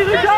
Allez, regarde